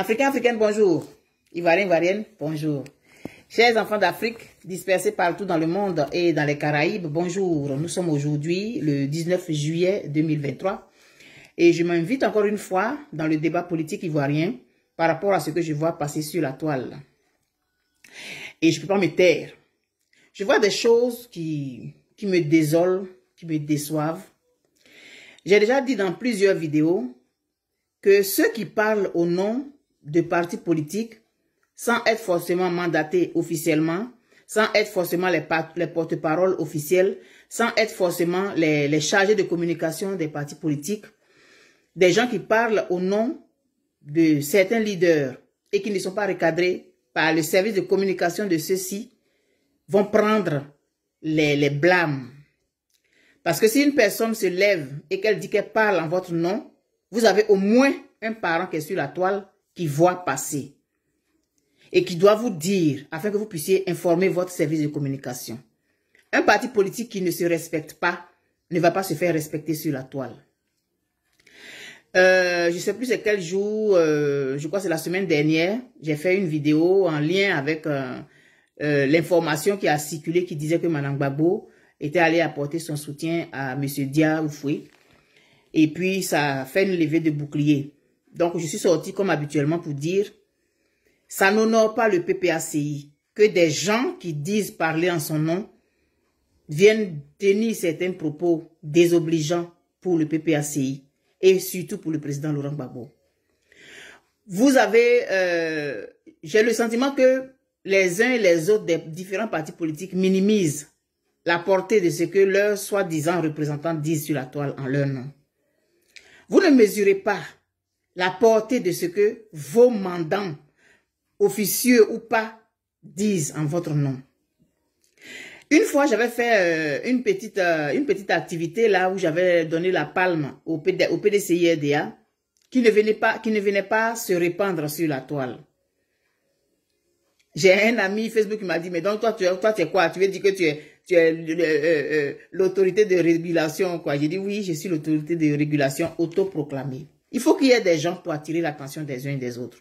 Africains, Africaines, bonjour. Ivoiriens, Ivoiriennes, bonjour. Chers enfants d'Afrique, dispersés partout dans le monde et dans les Caraïbes, bonjour. Nous sommes aujourd'hui le 19 juillet 2023 et je m'invite encore une fois dans le débat politique ivoirien par rapport à ce que je vois passer sur la toile. Et je ne peux pas me taire. Je vois des choses qui, qui me désolent, qui me déçoivent. J'ai déjà dit dans plusieurs vidéos que ceux qui parlent au nom de partis politiques sans être forcément mandatés officiellement, sans être forcément les, les porte-paroles officiels, sans être forcément les, chargés de communication des partis politiques, des gens qui parlent au nom de certains leaders et qui ne sont pas recadrés par le service de communication de ceux-ci, vont prendre les blâmes. Parce que si une personne se lève et qu'elle dit qu'elle parle en votre nom, vous avez au moins un parent qui est sur la toile qui voit passer et qui doit vous dire afin que vous puissiez informer votre service de communication. Un parti politique qui ne se respecte pas ne va pas se faire respecter sur la toile. Euh, je ne sais plus c'est quel jour, euh, je crois c'est la semaine dernière, j'ai fait une vidéo en lien avec euh, l'information qui a circulé qui disait que Mme Gbagbo était allé apporter son soutien à M. Dia Oufoué. Et puis, ça a fait une levée de bouclier. Donc, je suis sorti comme habituellement pour dire, ça n'honore pas le PPACI que des gens qui disent parler en son nom viennent tenir certains propos désobligeants pour le PPACI et surtout pour le président Laurent Gbagbo. Vous avez, euh, j'ai le sentiment que les uns et les autres des différents partis politiques minimisent la portée de ce que leurs soi-disant représentants disent sur la toile en leur nom. Vous ne mesurez pas la portée de ce que vos mandants, officieux ou pas, disent en votre nom. Une fois, j'avais fait euh, une, petite, euh, une petite activité là où j'avais donné la palme au, PD, au PDCIRDA qui ne, venait pas, se répandre sur la toile. J'ai un ami Facebook qui m'a dit, mais donc toi, tu, es quoi? Tu veux dire que tu es tu es euh, l'autorité de régulation, quoi? J'ai dit oui, je suis l'autorité de régulation autoproclamée. Il faut qu'il y ait des gens pour attirer l'attention des uns et des autres.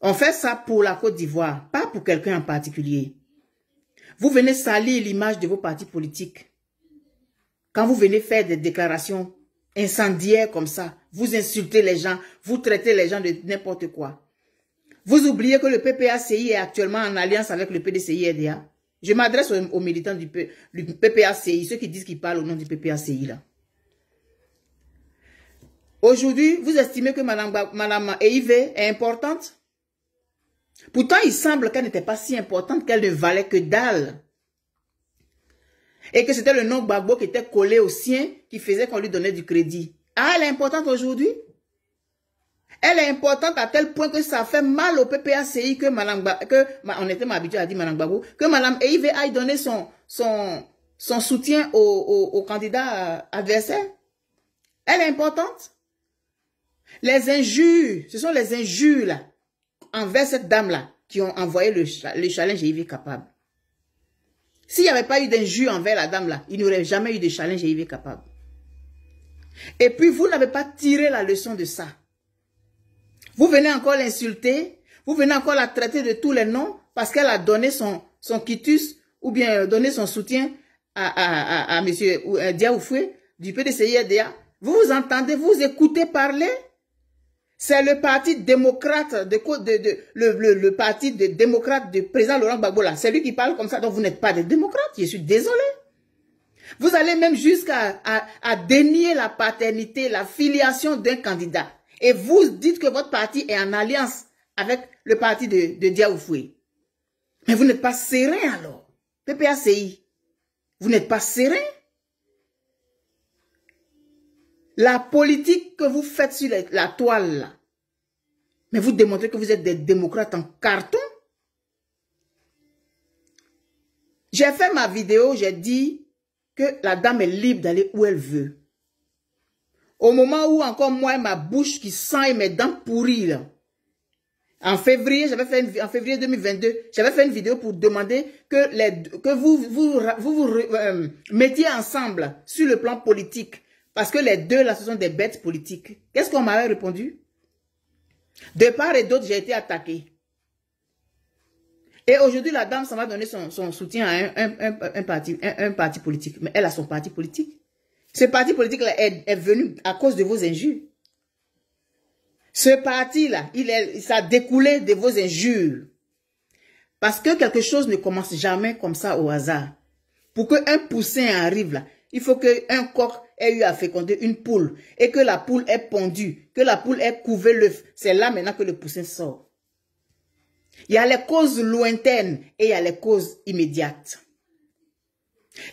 On fait ça pour la Côte d'Ivoire, pas pour quelqu'un en particulier. Vous venez salir l'image de vos partis politiques. Quand vous venez faire des déclarations incendiaires comme ça, vous insultez les gens, vous traitez les gens de n'importe quoi. Vous oubliez que le PPACI est actuellement en alliance avec le PDCI-RDA. Je m'adresse aux, militants du, PPACI, ceux qui disent qu'ils parlent au nom du PPACI là. Aujourd'hui, vous estimez que Madame, Madame Eive est importante? Pourtant, il semble qu'elle n'était pas si importante qu'elle ne valait que dalle. Et que c'était le nom Gbagbo qui était collé au sien qui faisait qu'on lui donnait du crédit. Ah, elle est importante aujourd'hui? Elle est importante à tel point que ça fait mal au PPACI que Madame que on était habitué à dire Madame Gbagbo, que Madame aille donner son, son, son soutien au, au, candidat adversaire. Elle est importante? Les injures, ce sont les injures là, envers cette dame-là qui ont envoyé le, le challenge EIV capable. S'il n'y avait pas eu d'injures envers la dame-là, il n'y aurait jamais eu de challenge EIV capable. Et puis, vous n'avez pas tiré la leçon de ça. Vous venez encore l'insulter, vous venez encore la traiter de tous les noms parce qu'elle a donné son, son quitus ou bien donné son soutien à, à, à, à M. Euh, Diaoufoué du PDCI-RDA. Vous vous entendez, vous écoutez parler c'est le parti démocrate, de, le, parti de démocrate du président Laurent Gbagbo C'est lui qui parle comme ça, donc vous n'êtes pas des démocrates. Je suis désolé. Vous allez même jusqu'à à dénier la paternité, la filiation d'un candidat. Et vous dites que votre parti est en alliance avec le parti de, de Diaoufoué. Mais vous n'êtes pas serein alors. PPACI. Vous n'êtes pas serein. La politique que vous faites sur la, toile, mais vous démontrez que vous êtes des démocrates en carton. J'ai fait ma vidéo, j'ai dit que la dame est libre d'aller où elle veut. Au moment où encore moi, ma bouche qui sent et mes dents pourries, en février, j'avais fait une, en février 2022, j'avais fait une vidéo pour demander que les que vous vous vous, euh, mettiez ensemble sur le plan politique parce que les deux là ce sont des bêtes politiques. Qu'est-ce qu'on m'avait répondu? De part et d'autre, j'ai été attaqué. Et aujourd'hui, la dame, ça va donner son, soutien à un, parti, un, parti politique. Mais elle a son parti politique. Ce parti politique-là est, venu à cause de vos injures. Ce parti-là, il, est, ça découlé de vos injures. Parce que quelque chose ne commence jamais comme ça au hasard. Pour qu'un poussin arrive là, il faut qu'un coq ait eu à féconder une poule et que la poule ait pondu, que la poule ait couvé l'œuf. C'est là maintenant que le poussin sort. Il y a les causes lointaines et il y a les causes immédiates.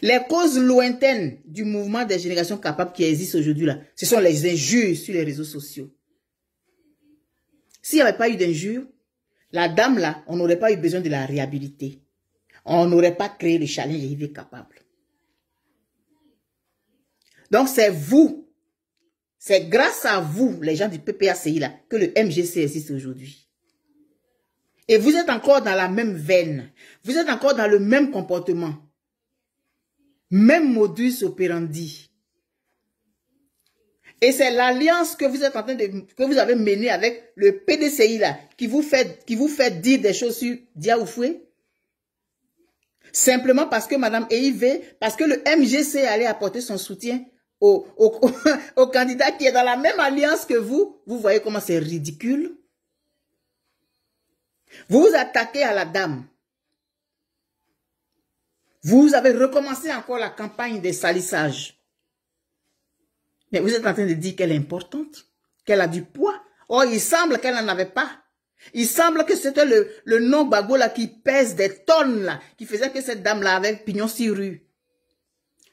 Les causes lointaines du mouvement des générations capables qui existent aujourd'hui là, ce sont les injures sur les réseaux sociaux. S'il n'y avait pas eu d'injures, la dame là, on n'aurait pas eu besoin de la réhabiliter. On n'aurait pas créé le challenge IV capable. Donc c'est vous, c'est grâce à vous, les gens du PPACI là, que le MGC existe aujourd'hui. Et vous êtes encore dans la même veine. Vous êtes encore dans le même comportement. Même modus operandi. Et c'est l'alliance que vous êtes en train de, que vous avez menée avec le PDCI là, qui vous fait, qui vous fait dire des choses sur Diaoufoué. Simplement parce que Madame EIV, parce que le MGC allait apporter son soutien au, candidat qui est dans la même alliance que vous. Vous voyez comment c'est ridicule. Vous vous attaquez à la dame. Vous avez recommencé encore la campagne des salissages. Mais vous êtes en train de dire qu'elle est importante, qu'elle a du poids. Oh, il semble qu'elle n'en avait pas. Il semble que c'était le, le nom Bago qui pèse des tonnes qui faisait que cette dame là avait pignon sur rue.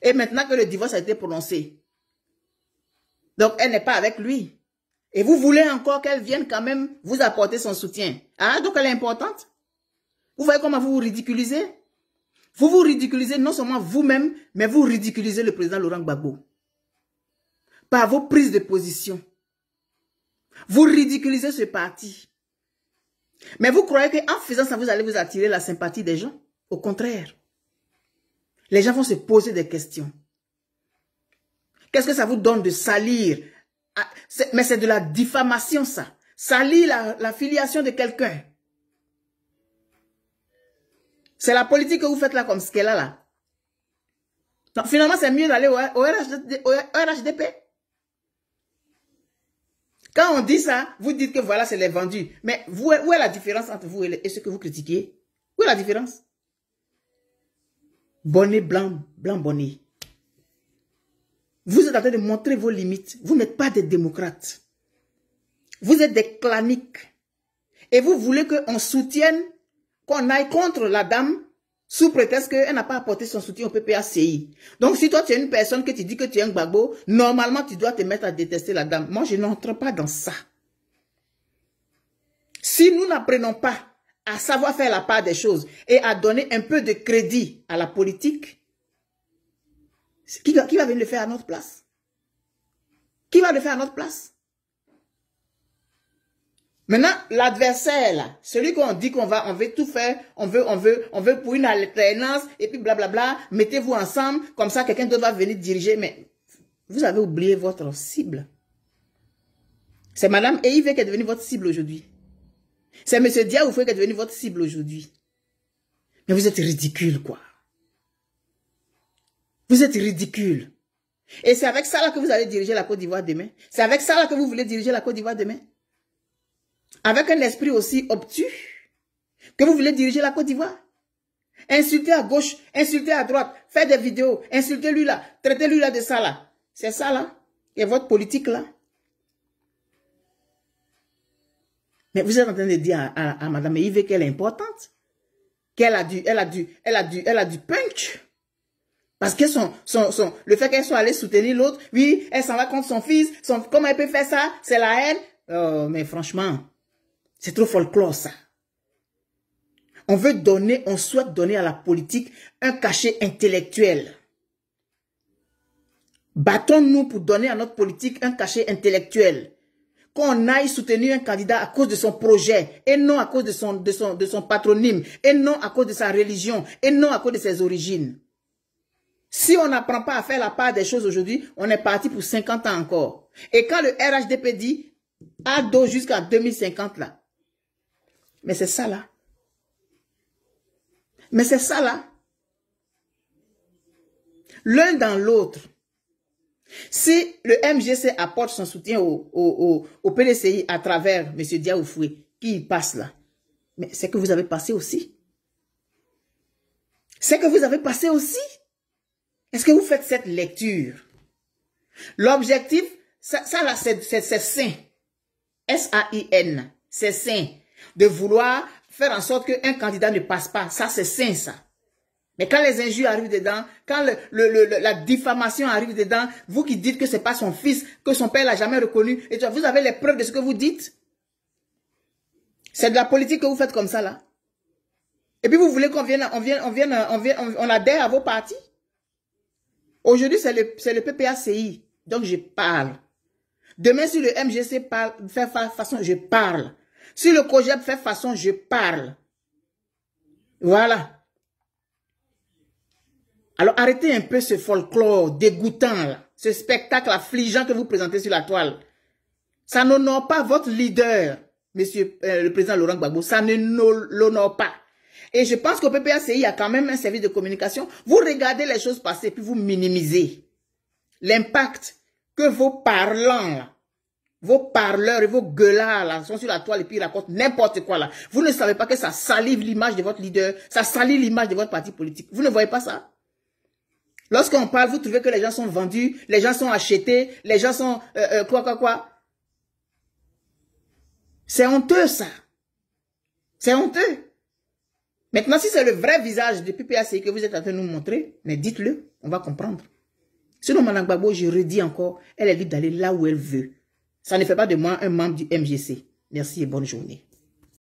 Et maintenant que le divorce a été prononcé. Donc elle n'est pas avec lui. Et vous voulez encore qu'elle vienne quand même vous apporter son soutien. Ah, donc elle est importante. Vous voyez comment vous vous ridiculisez? Vous vous ridiculisez non seulement vous-même, mais vous ridiculisez le président Laurent Gbagbo par vos prises de position. Vous ridiculisez ce parti. Mais vous croyez qu'en faisant ça, vous allez vous attirer la sympathie des gens? Au contraire. Les gens vont se poser des questions. Qu'est-ce que ça vous donne de salir? Ah, Mais c'est de la diffamation, ça. Salir la, filiation de quelqu'un. C'est la politique que vous faites là comme ce qu'elle a là. Donc, finalement, c'est mieux d'aller au, RHDP. Quand on dit ça, vous dites que voilà, c'est les vendus. Mais où est la différence entre vous et, ce que vous critiquez? Où est la différence? Bonnet, blanc, blanc, bonnet. Vous êtes en train de montrer vos limites. Vous n'êtes pas des démocrates. Vous êtes des claniques. Et vous voulez qu'on soutienne, qu'on aille contre la dame sous prétexte qu'elle n'a pas apporté son soutien au PPACI. Donc, si toi, tu es une personne que tu dis que tu es un gbagbo, normalement, tu dois te mettre à détester la dame. Moi, je n'entre pas dans ça. Si nous n'apprenons pas à savoir faire la part des choses et à donner un peu de crédit à la politique, qui, va venir le faire à notre place? Qui va le faire à notre place? Maintenant, l'adversaire, celui qu'on dit qu'on va, on veut tout faire, on veut, on veut, on veut pour une alternance, et puis blablabla, mettez-vous ensemble, comme ça quelqu'un d'autre va venir diriger, mais vous avez oublié votre cible. C'est Madame Eive qui est devenue votre cible aujourd'hui. C'est Monsieur Diaoufoué qui est devenu votre cible aujourd'hui. Mais vous êtes ridicule, quoi. Vous êtes ridicule. Et c'est avec ça là que vous allez diriger la Côte d'Ivoire demain. C'est avec ça là que vous voulez diriger la Côte d'Ivoire demain avec un esprit aussi obtus, que vous voulez diriger la Côte d'Ivoire. Insulter à gauche, insulter à droite, faire des vidéos, insulter lui là, traiter lui là de ça là. C'est ça là, et votre politique là. Mais vous êtes en train de dire à, Madame Yves qu'elle est importante, qu'elle a du, elle a du, elle a elle a punch. Parce que son, son, son, le fait qu'elle soit allée soutenir l'autre, oui, elle s'en va contre son fils, son, comment elle peut faire ça, c'est la haine. Oh, mais franchement, c'est trop folklore, ça. On veut donner, on souhaite donner à la politique un cachet intellectuel. Battons-nous pour donner à notre politique un cachet intellectuel. Qu'on aille soutenir un candidat à cause de son projet et non à cause de son, de son, de son patronyme et non à cause de sa religion et non à cause de ses origines. Si on n'apprend pas à faire la part des choses aujourd'hui, on est parti pour 50 ans encore. Et quand le RHDP dit Ado jusqu'à 2050 là. Mais c'est ça là. Mais c'est ça là. L'un dans l'autre. Si le MGC apporte son soutien au, au, PDCI à travers M. Diaoufoué, qui passe là, mais c'est que vous avez passé aussi. C'est que vous avez passé aussi. Est-ce que vous faites cette lecture? L'objectif, ça, ça là, c'est sain. S-A-I-N. C'est sain. De vouloir faire en sorte qu'un candidat ne passe pas. Ça, c'est sain, ça. Mais quand les injures arrivent dedans, quand la diffamation arrive dedans, vous qui dites que c'est pas son fils, que son père l'a jamais reconnu, et vous avez les preuves de ce que vous dites? C'est de la politique que vous faites comme ça, là. Et puis vous voulez qu'on vienne, on vienne, on vienne, on on, adhère à vos partis? Aujourd'hui, c'est le, le PPACI. Donc, je parle. Demain, si le MGC parle, fait façon, je parle. Si le COGEP fait façon, je parle. Voilà. Alors arrêtez un peu ce folklore dégoûtant, ce spectacle affligeant que vous présentez sur la toile. Ça n'honore pas votre leader, monsieur euh, le président Laurent Gbagbo. Ça ne l'honore pas. Et je pense qu'au PPACI, il y a quand même un service de communication. Vous regardez les choses passer, puis vous minimisez l'impact que vos parlants, vos parleurs et vos gueulards sont sur la toile et puis ils racontent n'importe quoi. Vous ne savez pas que ça salive l'image de votre leader, ça salit l'image de votre parti politique. Vous ne voyez pas ça? Lorsqu'on parle, vous trouvez que les gens sont vendus, les gens sont achetés, les gens sont euh, euh, quoi, quoi, quoi. C'est honteux, ça. C'est honteux. Maintenant, si c'est le vrai visage du PPAC que vous êtes en train de nous montrer, mais dites-le, on va comprendre. Sinon, Mme Gbagbo, je redis encore, elle est libre d'aller là où elle veut. Ça ne fait pas de moi un membre du MGC. Merci et bonne journée.